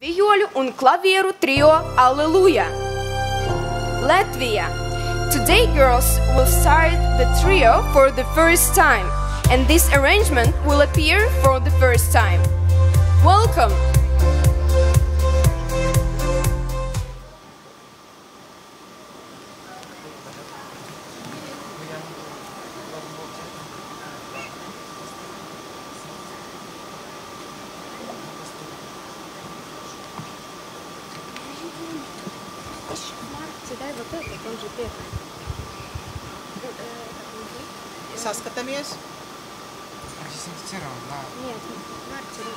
Vijoļu un klavieru trio Alleluja! Latvia! Today, girls will start the trio for the first time, and this arrangement will appear for the first time. Welcome! Tikai vēl tev, ka viņš ir piekāpē. Saskatāmies. Es esmu cerām, lā. Nē, Marks ir